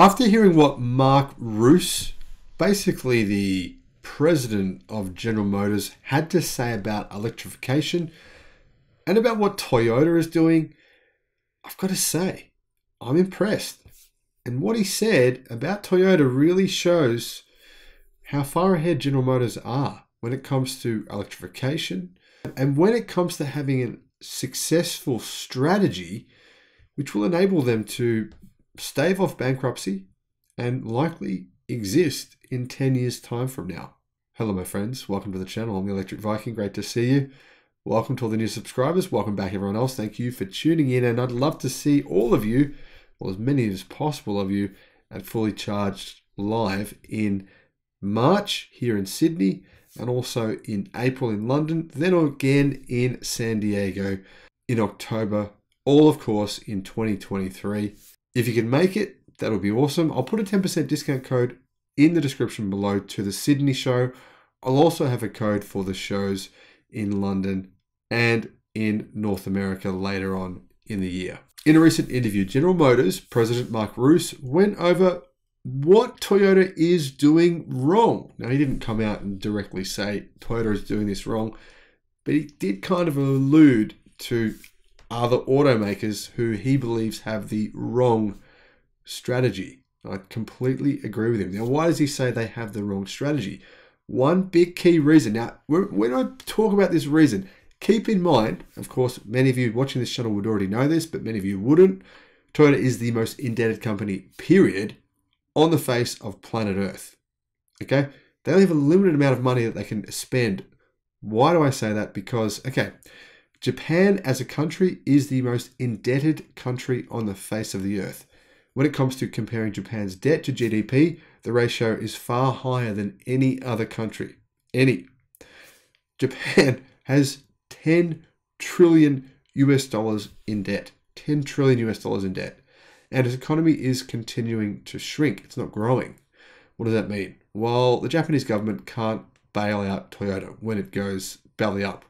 After hearing what Mark Reuss, basically the president of General Motors, had to say about electrification and about what Toyota is doing, I've got to say, I'm impressed. And what he said about Toyota really shows how far ahead General Motors are when it comes to electrification and when it comes to having a successful strategy which will enable them to stave off bankruptcy and likely exist in 10 years' time from now. Hello, my friends. Welcome to the channel. I'm the Electric Viking. Great to see you. Welcome to all the new subscribers. Welcome back, everyone else. Thank you for tuning in. And I'd love to see all of you, or as many as possible of you, at Fully Charged Live in March here in Sydney and also in April in London, then again in San Diego in October, all of course in 2023. If you can make it, that would be awesome. I'll put a 10% discount code in the description below to the Sydney show. I'll also have a code for the shows in London and in North America later on in the year. In a recent interview, General Motors President Mark Reuss went over what Toyota is doing wrong. Now, he didn't come out and directly say Toyota is doing this wrong, but he did kind of allude to other automakers who he believes have the wrong strategy. I completely agree with him. Now, why does he say they have the wrong strategy? One big key reason. Now, when I talk about this reason, keep in mind, of course, many of you watching this channel would already know this, but many of you wouldn't. Toyota is the most indebted company, period, on the face of planet Earth. Okay? They only have a limited amount of money that they can spend. Why do I say that? Because, okay, Japan as a country is the most indebted country on the face of the earth. When it comes to comparing Japan's debt to GDP, the ratio is far higher than any other country. Any. Japan has 10 trillion US dollars in debt. 10 trillion US dollars in debt. And its economy is continuing to shrink. It's not growing. What does that mean? Well, the Japanese government can't bail out Toyota when it goes belly up.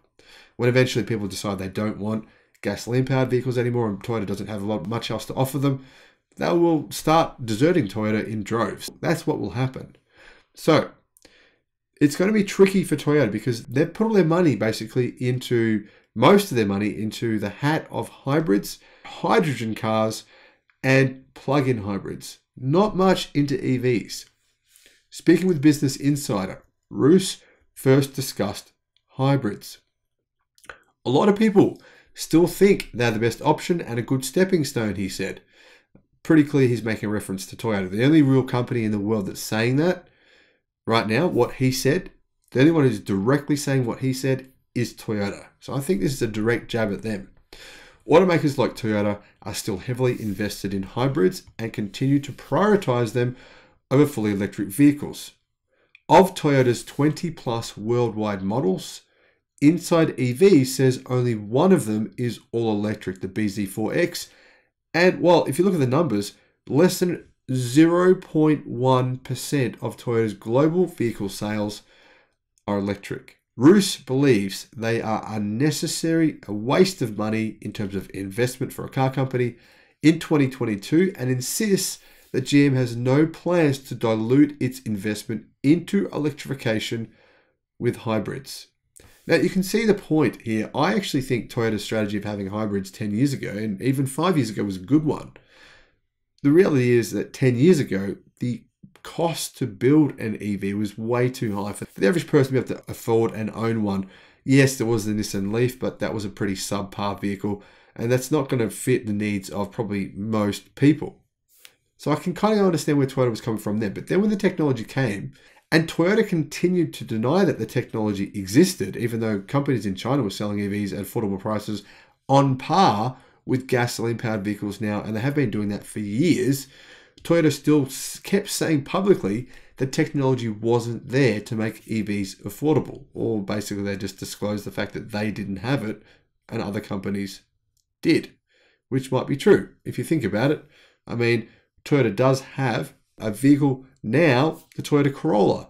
When eventually people decide they don't want gasoline powered vehicles anymore and Toyota doesn't have a lot much else to offer them, they will start deserting Toyota in droves. That's what will happen. So it's going to be tricky for Toyota because they've put all their money basically into most of their money into the hat of hybrids, hydrogen cars, and plug in hybrids. Not much into EVs. Speaking with Business Insider, Reuss first discussed hybrids. A lot of people still think they're the best option and a good stepping stone, he said pretty clear he's making reference to Toyota. The only real company in the world that's saying that right now, what he said, the only one who's directly saying what he said is Toyota. So I think this is a direct jab at them. Automakers like Toyota are still heavily invested in hybrids and continue to prioritize them over fully electric vehicles. Of Toyota's 20 plus worldwide models, Inside EV says only one of them is all electric, the BZ4X, and well, if you look at the numbers, less than 0.1% of Toyota's global vehicle sales are electric. Reuss believes they are unnecessary, a waste of money in terms of investment for a car company in 2022 and insists that GM has no plans to dilute its investment into electrification with hybrids. Now, you can see the point here. I actually think Toyota's strategy of having hybrids 10 years ago and even five years ago was a good one. The reality is that 10 years ago, the cost to build an EV was way too high for the average person to be able to afford and own one. Yes, there was the Nissan Leaf, but that was a pretty subpar vehicle, and that's not going to fit the needs of probably most people. So I can kind of understand where Toyota was coming from there. But then when the technology came and Toyota continued to deny that the technology existed, even though companies in China were selling EVs at affordable prices on par with gasoline powered vehicles now, and they have been doing that for years. Toyota still kept saying publicly that technology wasn't there to make EVs affordable, or basically they just disclosed the fact that they didn't have it and other companies did, which might be true if you think about it. I mean, Toyota does have a vehicle now, the Toyota Corolla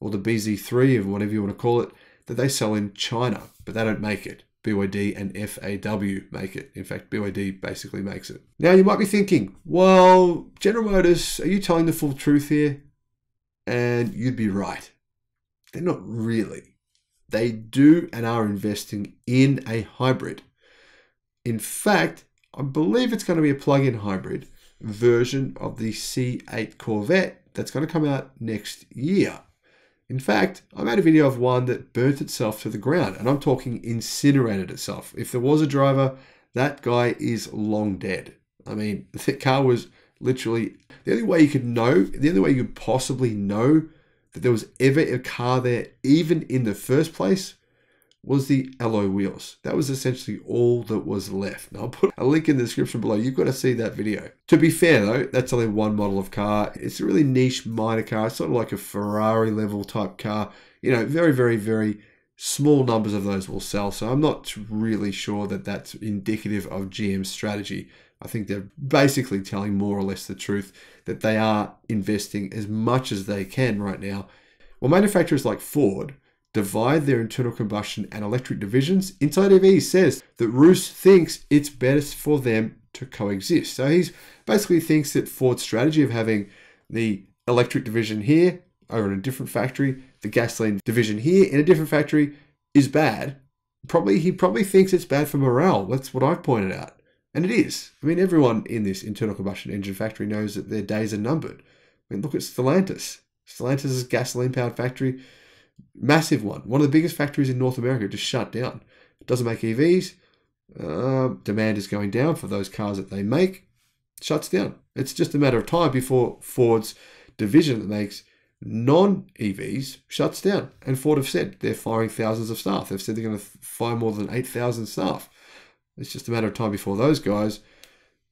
or the BZ3 or whatever you want to call it, that they sell in China, but they don't make it. BYD and FAW make it. In fact, BYD basically makes it. Now, you might be thinking, well, General Motors, are you telling the full truth here? And you'd be right. They're not really. They do and are investing in a hybrid. In fact, I believe it's going to be a plug in hybrid version of the C8 Corvette that's going to come out next year. In fact, I made a video of one that burnt itself to the ground, and I'm talking incinerated itself. If there was a driver, that guy is long dead. I mean, the car was literally the only way you could know, the only way you could possibly know that there was ever a car there, even in the first place, was the alloy wheels. That was essentially all that was left. Now, I'll put a link in the description below. You've got to see that video. To be fair, though, that's only one model of car. It's a really niche minor car. It's sort of like a Ferrari level type car. You know, very, very, very small numbers of those will sell. So I'm not really sure that that's indicative of GM's strategy. I think they're basically telling more or less the truth that they are investing as much as they can right now. Well, manufacturers like Ford divide their internal combustion and electric divisions, Inside EV says that Reuss thinks it's best for them to coexist. So he basically thinks that Ford's strategy of having the electric division here over in a different factory, the gasoline division here in a different factory is bad. Probably he probably thinks it's bad for morale. That's what I've pointed out. And it is. I mean, everyone in this internal combustion engine factory knows that their days are numbered. I mean, look at Stellantis. Stellantis is a gasoline powered factory Massive one. One of the biggest factories in North America just shut down. It doesn't make EVs. Uh, demand is going down for those cars that they make. Shuts down. It's just a matter of time before Ford's division that makes non EVs shuts down. And Ford have said they're firing thousands of staff. They've said they're going to fire more than 8,000 staff. It's just a matter of time before those guys,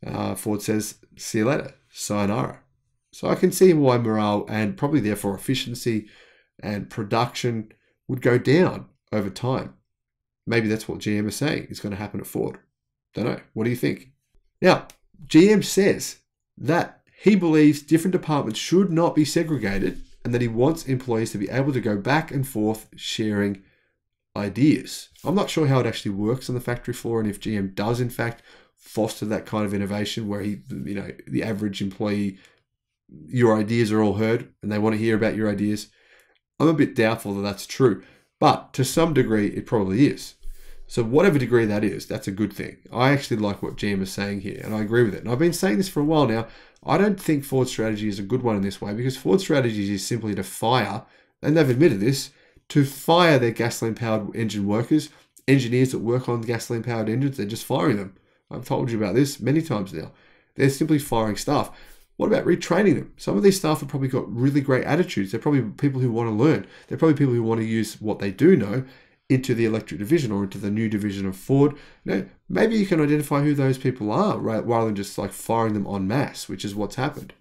uh, Ford says, see you later, sayonara. So I can see why morale and probably therefore efficiency and production would go down over time. Maybe that's what GM is saying is going to happen at Ford. Don't know. What do you think? Now, GM says that he believes different departments should not be segregated and that he wants employees to be able to go back and forth sharing ideas. I'm not sure how it actually works on the factory floor and if GM does in fact foster that kind of innovation where he you know the average employee your ideas are all heard and they want to hear about your ideas I'm a bit doubtful that that's true, but to some degree, it probably is. So, whatever degree that is, that's a good thing. I actually like what GM is saying here, and I agree with it. And I've been saying this for a while now. I don't think Ford's strategy is a good one in this way because Ford's strategy is simply to fire, and they've admitted this, to fire their gasoline powered engine workers, engineers that work on gasoline powered engines. They're just firing them. I've told you about this many times now. They're simply firing staff. What about retraining them? Some of these staff have probably got really great attitudes. They're probably people who want to learn. They're probably people who want to use what they do know into the electric division or into the new division of Ford. You know, maybe you can identify who those people are right, rather than just like firing them en masse, which is what's happened.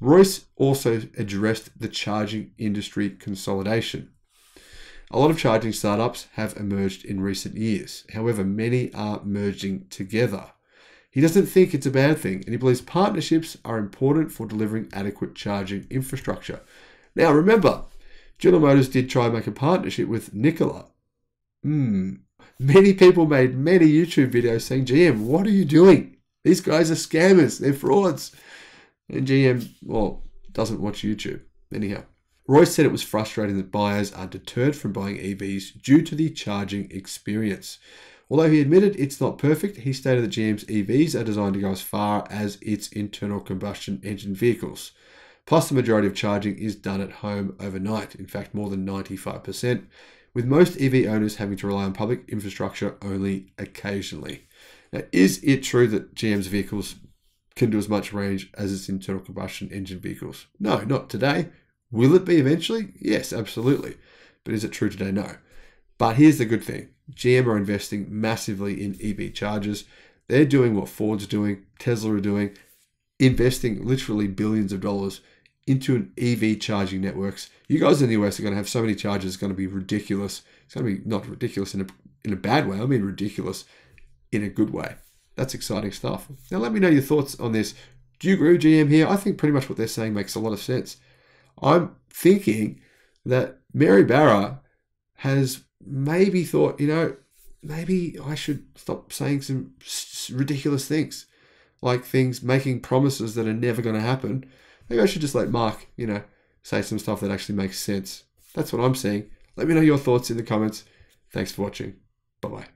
Reuss also addressed the charging industry consolidation. A lot of charging startups have emerged in recent years. However, many are merging together. He doesn't think it's a bad thing, and he believes partnerships are important for delivering adequate charging infrastructure. Now, remember, General Motors did try and make a partnership with Nikola. Hmm. Many people made many YouTube videos saying, GM, what are you doing? These guys are scammers, they're frauds. And GM, well, doesn't watch YouTube. Anyhow, Reuss said it was frustrating that buyers are deterred from buying EVs due to the charging experience. Although he admitted it's not perfect, he stated that GM's EVs are designed to go as far as its internal combustion engine vehicles. Plus, the majority of charging is done at home overnight, in fact, more than 95%, with most EV owners having to rely on public infrastructure only occasionally. Now, is it true that GM's vehicles can do as much range as its internal combustion engine vehicles? No, not today. Will it be eventually? Yes, absolutely. But is it true today? No. But here's the good thing GM are investing massively in EV chargers. They're doing what Ford's doing, Tesla are doing, investing literally billions of dollars into an EV charging networks. You guys in the US are going to have so many chargers, it's going to be ridiculous. It's going to be not ridiculous in a, in a bad way, I mean ridiculous in a good way. That's exciting stuff. Now, let me know your thoughts on this. Do you agree with GM here? I think pretty much what they're saying makes a lot of sense. I'm thinking that Mary Barra has maybe thought, you know, maybe I should stop saying some ridiculous things, like things making promises that are never going to happen. Maybe I should just let Mark, you know, say some stuff that actually makes sense. That's what I'm saying. Let me know your thoughts in the comments. Thanks for watching. Bye bye.